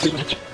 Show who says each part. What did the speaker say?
Speaker 1: climático.